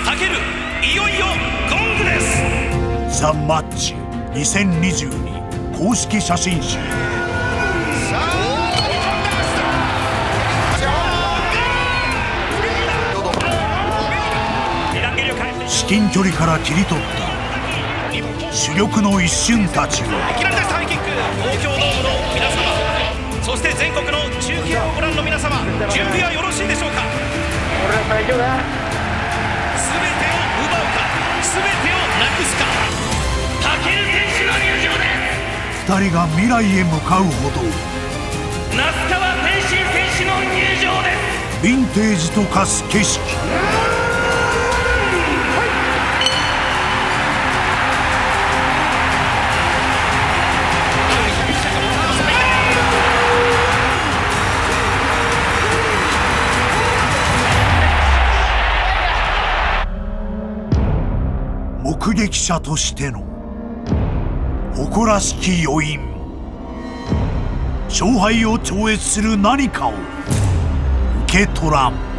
VS タケルいよいよゴングです。ザ・マッチ2022公式写真集。至近距離から切り取った主力の一瞬たちを。いきなりですハイキック。東京ドームの皆様。そして全国の中継をご覧の皆様。準備はよろしいでしょうか。全てを奪う人が未来へ向かうほど。那須川天心選手の入場です。ヴィンテージと化す景色、目撃者としての。誇らしき余韻。勝敗を超越する何かを受け取らん。